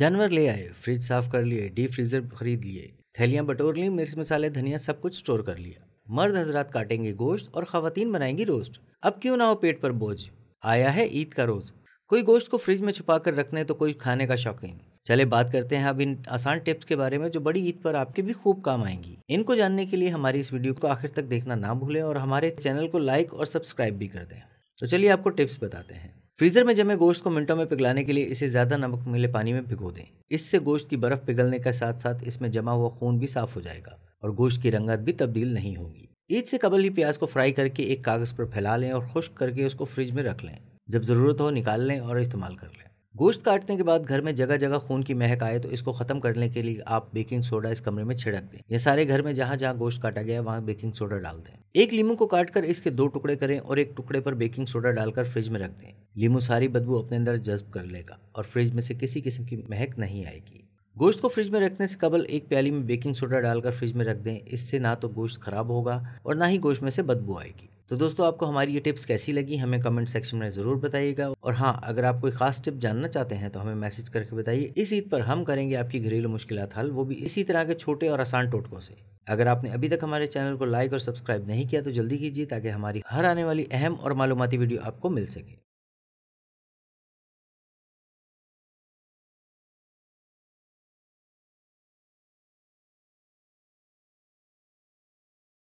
जानवर ले आए, फ्रिज साफ़ कर लिए, डीप फ्रीजर खरीद लिए, थैलियाँ बटोर ली, मिर्च मसाले, धनिया सब कुछ स्टोर कर लिया। मर्द हजरात काटेंगे गोश्त और खातन बनाएँगी रोस्ट। अब क्यों ना हो पेट पर बोझ? आया है ईद का रोज। कोई गोश्त को फ्रिज में छुपा कर रखने तो कोई खाने का शौकीन। चले बात करते हैं अब इन आसान टिप्स के बारे में जो बड़ी ईद पर आपके भी खूब काम आएँगी। इनको जानने के लिए हमारी इस वीडियो को आखिर तक देखना ना भूलें और हमारे चैनल को लाइक और सब्सक्राइब भी कर दें। तो चलिए आपको टिप्स बताते हैं। फ्रीजर में जमे गोश्त को मिनटों में पिघलाने के लिए इसे ज़्यादा नमक मिले पानी में भिगो दें, इससे गोश्त की बर्फ़ पिघलने के साथ साथ इसमें जमा हुआ खून भी साफ़ हो जाएगा और गोश्त की रंगत भी तब्दील नहीं होगी। ईद से कबल ही प्याज को फ्राई करके एक कागज़ पर फैला लें और खुश्क करके उसको फ्रिज में रख लें। जब ज़रूरत हो निकाल लें और इस्तेमाल कर लें। गोश्त काटने के बाद घर में जगह जगह खून की महक आए तो इसको खत्म करने के लिए आप बेकिंग सोडा इस कमरे में छिड़क दें। या सारे घर में जहाँ जहाँ गोश्त काटा गया वहाँ बेकिंग सोडा डाल दें। एक लीमू को काटकर इसके दो टुकड़े करें और एक टुकड़े पर बेकिंग सोडा डालकर फ्रिज में रख दें। लीमू सारी बदबू अपने अंदर जज्ब कर लेगा और फ्रिज में से किसी किस्म की महक नहीं आएगी। गोश्त को फ्रिज में रखने से कबल एक प्याली में बेकिंग सोडा डालकर फ्रिज में रख दें। इससे ना तो गोश्त खराब होगा और ना ही गोश्त में से बदबू आएगी। तो दोस्तों, आपको हमारी ये टिप्स कैसी लगी, हमें कमेंट सेक्शन में ज़रूर बताइएगा। और हाँ अगर आप कोई खास टिप जानना चाहते हैं तो हमें मैसेज करके बताइए। इस ईद पर हम करेंगे आपकी घरेलू मुश्किल हल, वो भी इसी तरह के छोटे और आसान टोटकों से। अगर आपने अभी तक हमारे चैनल को लाइक और सब्सक्राइब नहीं किया तो जल्दी कीजिए, ताकि हमारी हर आने वाली अहम और मालूमती वीडियो आपको मिल सके।